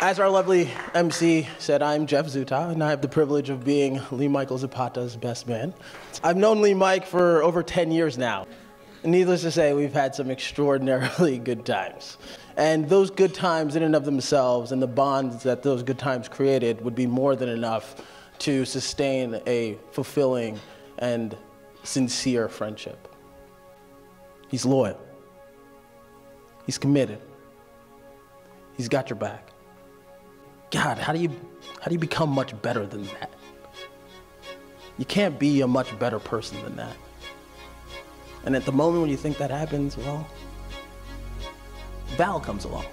As our lovely MC said, I'm Jeff Zuta, and I have the privilege of being Lee Michel Zapata's best man. I've known Lee Mike for over 10 years now. Needless to say, we've had some extraordinarily good times. And those good times, in and of themselves, and the bonds that those good times created, would be more than enough to sustain a fulfilling and sincere friendship. He's loyal, he's committed, he's got your back. God, how do you how do you become much better than that? You can't be a much better person than that. And at the moment when you think that happens, well, Val comes along.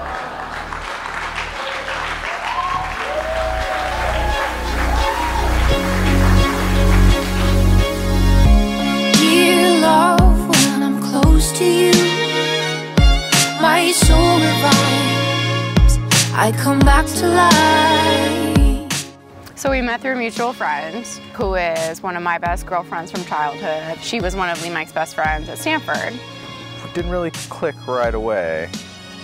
I come back to life. So we met through mutual friends, who is one of my best girlfriends from childhood. She was one of Lee Mike's best friends at Stanford. Didn't really click right away.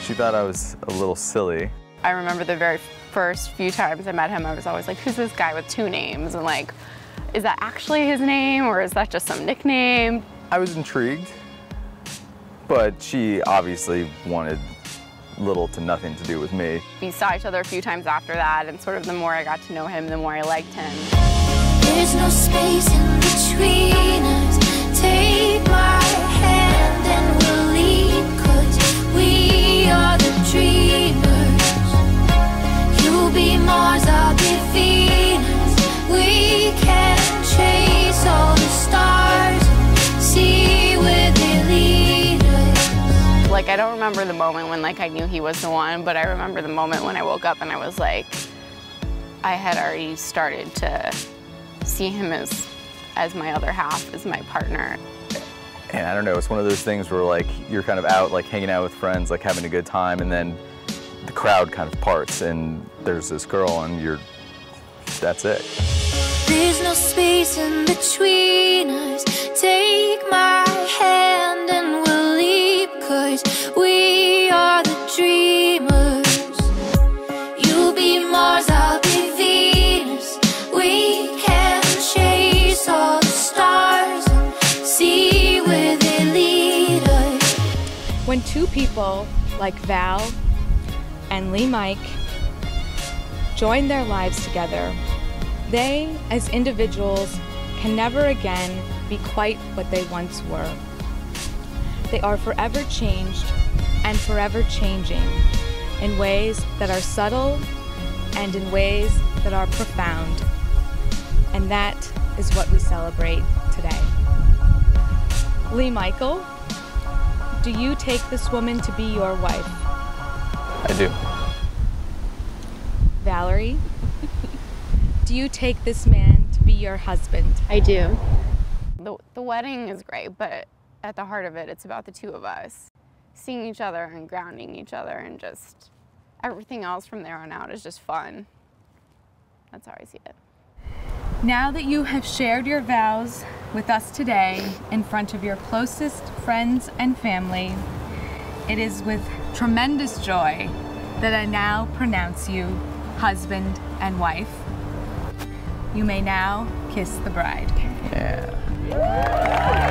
She thought I was a little silly. I remember the very first few times I met him, I was always like, who's this guy with two names? And like, is that actually his name or is that just some nickname? I was intrigued, but she obviously wanted little to nothing to do with me. We saw each other a few times after that, and sort of the more I got to know him, the more I liked him. There's no space in between us. Take my hand and we'll leave, 'cause we are the dreamers. You'll be Mars, I'll be Venus. Like, I don't remember the moment when like I knew he was the one, but I remember the moment when I woke up and I was like, I had already started to see him as as my other half, as my partner. And I don't know, it's one of those things where like you're kind of out like hanging out with friends, like having a good time, and then the crowd kind of parts and there's this girl and you're, that's it. There's no space in between us. Take my hand When two people like Val and Lee Mike join their lives together, they, as individuals, can never again be quite what they once were. They are forever changed and forever changing in ways that are subtle and in ways that are profound. And that is what we celebrate today. Lee Michel, do you take this woman to be your wife? I do. Valerie, do you take this man to be your husband? I do. The, the wedding is great, but at the heart of it, it's about the two of us. Seeing each other and grounding each other, and just everything else from there on out is just fun. That's how I see it. Now that you have shared your vows with us today in front of your closest friends and family, it is with tremendous joy that I now pronounce you husband and wife. You may now kiss the bride. Yeah.